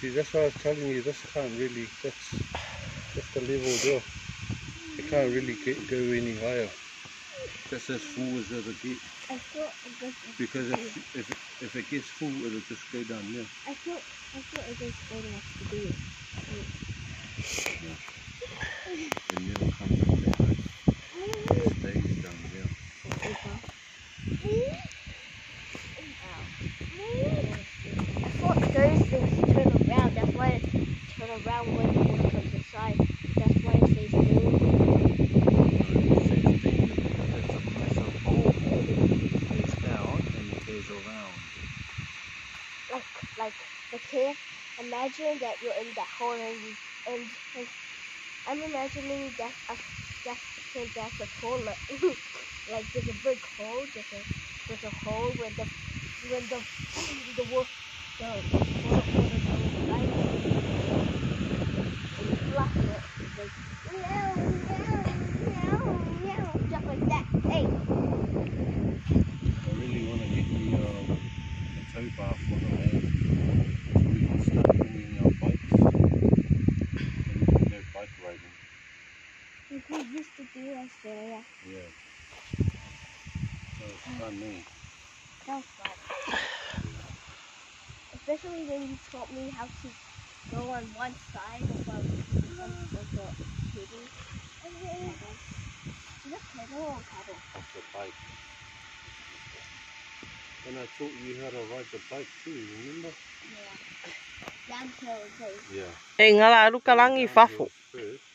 See, that's why I was telling you, this can't really, that's just the level there. You can't really get, go any higher. That's as full as it'll get. I thought it. Because if, if, it, if it gets full, it'll just go down there. I thought I thought it was good enough to do. And then it'll come back down. It stays down there. I thought those things turn around. That's why it turn around when the water comes inside. That's why it hole. Goes around. Like like okay. Imagine that you're in that hole and you, and, and I'm imagining that uh, a that's so that's a toilet. like there's a big hole. There's a there's a hole where the when the the water the water water goes inside. And you flush it. It goes meow meow meow meow just like that. Hey. I really want to get the, um, the tow bar for the van. So we can start bringing our bikes. And we can go bike riding. Because we used to do Australia. Yeah. So it's fun, eh? That was fun. Especially when you taught me how to go on one side of a, of a table. Is it pedal or paddle? Off the bike. And I taught you how to ride the bike too, remember? Yeah. Downhill, okay. Yeah. Ngā rā ruka rangi whafo. First,